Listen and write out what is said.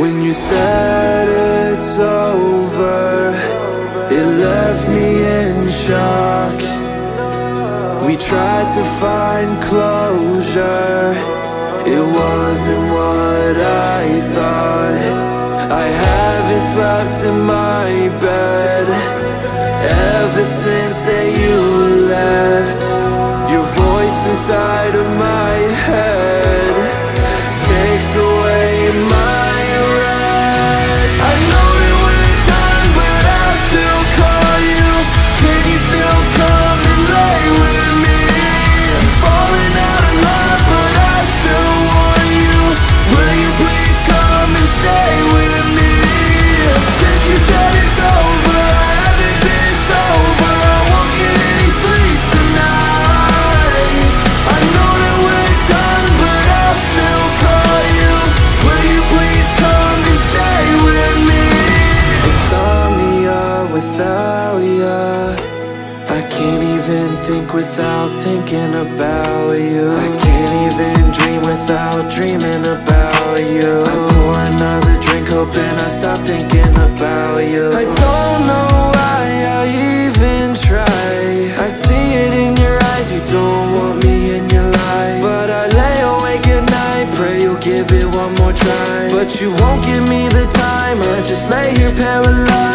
When you said it's over It left me in shock. We tried to find closure. It wasn't what I thought. I haven't slept in my bed. Ever since that you left Your voice inside of my think without thinking about you. I can't even dream without dreaming about you. I pour another drink hoping I stop thinking about you. I don't know why I even try. I see it in your eyes, you don't want me in your life. But I lay awake at night, pray you'll give it one more try. But you won't give me the time, I just lay here paralyzed